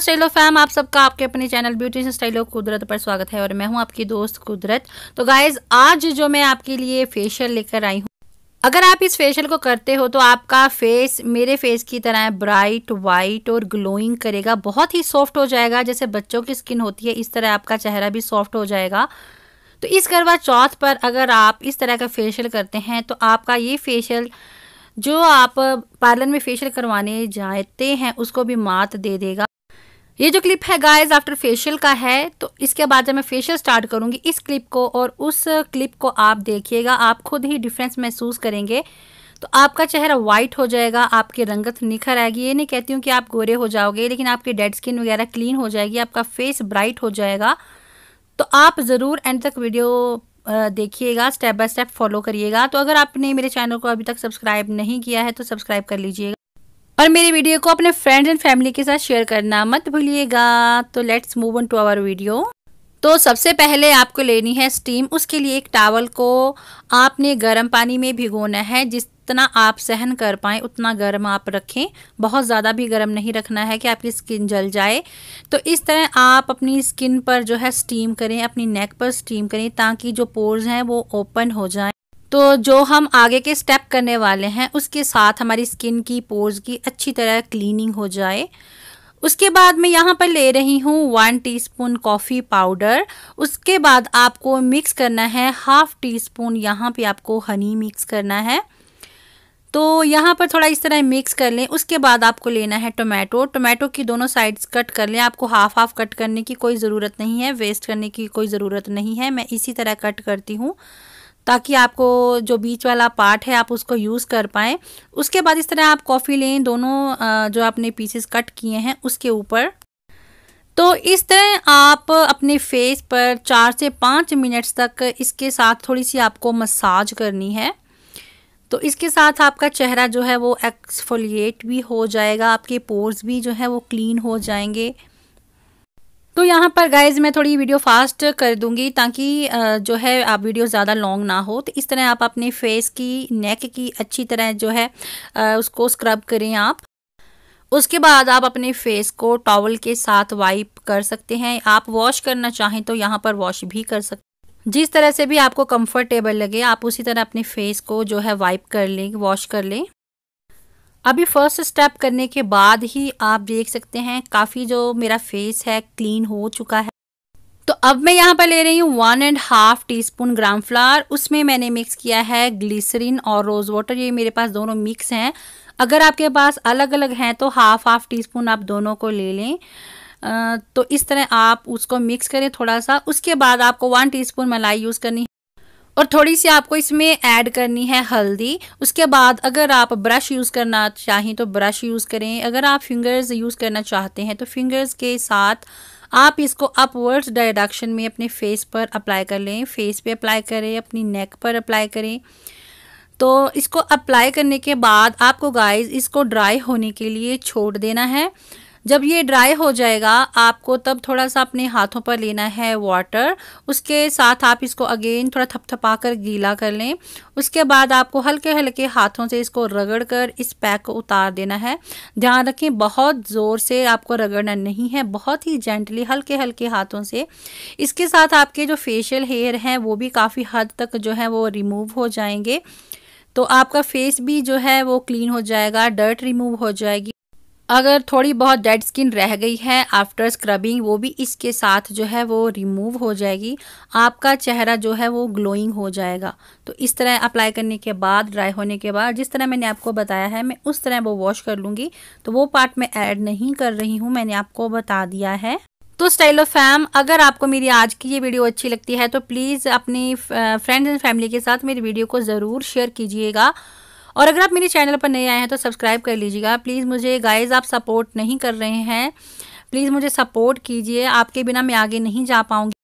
Stylo fam आप सबका आपके अपने चैनल ब्यूटी स्टाइलो कुदरत पर स्वागत है और मैं हूँ आपकी दोस्त कुदरत। तो गाइज़ आज जो मैं आपके लिए फेशियल लेकर आई हूँ, अगर आप इस फेशियल को करते हो तो आपका फेस मेरे फेस की तरह ब्राइट वाइट और ग्लोइंग करेगा, बहुत ही सॉफ्ट हो जाएगा, जैसे बच्चों की स्किन होती है, इस तरह आपका चेहरा भी सॉफ्ट हो जाएगा। तो इस करवा चौथ पर अगर आप इस तरह का फेशियल करते हैं तो आपका ये फेशियल जो आप पार्लर में फेशियल करवाने जाते हैं, उसको भी मात दे देगा। ये जो क्लिप है गाइस आफ्टर फेशियल का है तो इसके बाद जब मैं फेशियल स्टार्ट करूँगी, इस क्लिप को और उस क्लिप को आप देखिएगा, आप खुद ही डिफरेंस महसूस करेंगे। तो आपका चेहरा वाइट हो जाएगा, आपकी रंगत निखर आएगी। ये नहीं कहती हूँ कि आप गोरे हो जाओगे, लेकिन आपकी डेड स्किन वगैरह क्लीन हो जाएगी, आपका फेस ब्राइट हो जाएगा। तो आप ज़रूर एंड तक वीडियो देखिएगा स्टेप बाय स्टेप फॉलो करिएगा। तो अगर आपने मेरे चैनल को अभी तक सब्सक्राइब नहीं किया है तो सब्सक्राइब कर लीजिएगा। और मेरी वीडियो को अपने फ्रेंड्स एंड फैमिली के साथ शेयर करना मत भूलिएगा। तो let's move on to our video तो सबसे पहले आपको लेनी है स्टीम उसके लिए एक टावल को आपने गर्म पानी में भिगोना है। जितना आप सहन कर पाए, उतना गर्म आप रखें। बहुत ज़्यादा भी गर्म नहीं रखना है कि आपकी स्किन जल जाए। तो इस तरह आप अपनी स्किन पर जो है स्टीम करें, अपनी नेक पर स्टीम करें ताकि जो पोर्स हैं वो ओपन हो जाए। तो जो हम आगे के स्टेप करने वाले हैं, उसके साथ हमारी स्किन की पोर्स की अच्छी तरह क्लीनिंग हो जाए। उसके बाद मैं यहाँ पर ले रही हूँ वन टीस्पून कॉफ़ी पाउडर उसके बाद आपको मिक्स करना है हाफ़ टी स्पून यहाँ पे आपको हनी मिक्स करना है। तो यहाँ पर थोड़ा इस तरह मिक्स कर लें। उसके बाद आपको लेना है टोमेटो टोमेटो की दोनों साइड्स कट कर लें। आपको हाफ़ हाफ़ कट करने की कोई ज़रूरत नहीं है वेस्ट करने की कोई ज़रूरत नहीं है। मैं इसी तरह कट करती हूँ। ताकि आपको जो बीच वाला पार्ट है, आप उसको यूज़ कर पाएँ। उसके बाद इस तरह आप कॉफ़ी लें, दोनों जो आपने पीसेस कट किए हैं, उसके ऊपर। तो इस तरह आप अपने फेस पर चार से पाँच मिनट्स तक इसके साथ थोड़ी सी आपको मसाज करनी है। तो इसके साथ आपका चेहरा जो है, वो एक्सफोलिएट भी हो जाएगा, आपके पोर्स भी जो है, वो क्लीन हो जाएँगे। तो यहाँ पर गाइज़ मैं थोड़ी वीडियो फास्ट कर दूँगी ताकि जो है, आप वीडियो ज़्यादा लॉन्ग ना हो। तो इस तरह आप अपने फेस की नेक की अच्छी तरह जो है उसको स्क्रब करें आप। उसके बाद आप अपने फेस को टॉवल के साथ वाइप कर सकते हैं। आप वॉश करना चाहें तो यहाँ पर वॉश भी कर सकते जिस तरह से भी आपको कंफर्टेबल लगे, आप उसी तरह अपने फेस को जो है वाइप कर लें वॉश कर लें। अभी फ़र्स्ट स्टेप करने के बाद ही आप देख सकते हैं, काफ़ी जो मेरा फेस है क्लीन हो चुका है। तो अब मैं यहाँ पर ले रही हूँ one and half teaspoon gram flour उसमें मैंने मिक्स किया है ग्लिसरीन और रोज़ वाटर ये मेरे पास दोनों मिक्स हैं। अगर आपके पास अलग अलग हैं तो हाफ़ हाफ़ टी स्पून आप दोनों को ले लें। तो इस तरह आप उसको मिक्स करें थोड़ा सा। उसके बाद आपको वन टीस्पून मलाई यूज़ करनी और थोड़ी सी आपको इसमें ऐड करनी है हल्दी। उसके बाद अगर आप ब्रश यूज़ करना चाहें तो ब्रश यूज़ करें। अगर आप फिंगर्स यूज़ करना चाहते हैं तो फिंगर्स के साथ आप इसको अपवर्ड्स डायरेक्शन में अपने फेस पर अप्लाई कर लें। फेस पे अप्लाई करें, अपनी नेक पर अप्लाई करें। तो इसको अप्लाई करने के बाद आपको गाइस इसको ड्राई होने के लिए छोड़ देना है। जब ये ड्राई हो जाएगा, आपको तब थोड़ा सा अपने हाथों पर लेना है वाटर उसके साथ आप इसको अगेन थोड़ा थपथपा कर गीला कर लें. उसके बाद आपको हल्के हल्के हाथों से इसको रगड़ कर इस पैक को उतार देना है. ध्यान रखें, बहुत ज़ोर से आपको रगड़ना नहीं है. बहुत ही जेंटली हल्के हल्के हाथों से. इसके साथ आपके जो फेशियल हेयर हैं, वो भी काफ़ी हद तक जो है वो रिमूव हो जाएँगे. तो आपका फेस भी जो है वो क्लीन हो जाएगा डर्ट रिमूव हो जाएगी. अगर थोड़ी बहुत डेड स्किन रह गई है आफ्टर स्क्रबिंग वो भी इसके साथ जो है वो रिमूव हो जाएगी। आपका चेहरा जो है वो ग्लोइंग हो जाएगा। तो इस तरह अप्लाई करने के बाद ड्राई होने के बाद, जिस तरह मैंने आपको बताया है, मैं उस तरह वो वॉश कर लूँगी। तो वो पार्ट मैं ऐड नहीं कर रही हूँ, मैंने आपको बता दिया है। तो स्टाइल ऑफ़ फैम अगर आपको मेरी आज की ये वीडियो अच्छी लगती है तो प्लीज़ अपनी फ्रेंड्स एंड फैमिली के साथ मेरी वीडियो को ज़रूर शेयर कीजिएगा। और अगर आप मेरे चैनल पर नए आए हैं तो सब्सक्राइब कर लीजिएगा। प्लीज़ मुझे गाइज़ आप सपोर्ट नहीं कर रहे हैं। प्लीज़ मुझे सपोर्ट कीजिए। आपके बिना मैं आगे नहीं जा पाऊँगी।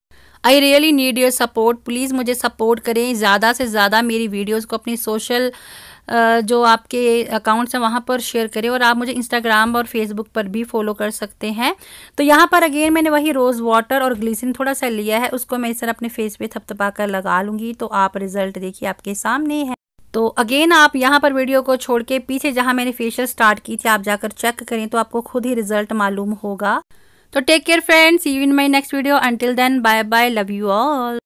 I really need your support please मुझे सपोर्ट करें। ज़्यादा से ज़्यादा मेरी वीडियोज़ को अपनी सोशल जो आपके अकाउंट्स हैं वहाँ पर शेयर करें और आप मुझे इंस्टाग्राम और फेसबुक पर भी फॉलो कर सकते हैं। तो यहाँ पर अगेन मैंने वही रोज़ वाटर और ग्लीसिन थोड़ा सा लिया है। उसको मैं इस तरह अपने फेस पे थपथपा कर लगा लूँगी। तो आप रिज़ल्ट देखिए आपके सामने है। तो अगेन आप यहाँ पर वीडियो को छोड़ के पीछे जहाँ मैंने फेशियल स्टार्ट की थी, आप जाकर चेक करें तो आपको खुद ही रिज़ल्ट मालूम होगा। तो take care friends you in my next video until then bye bye love you all